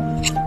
Bye.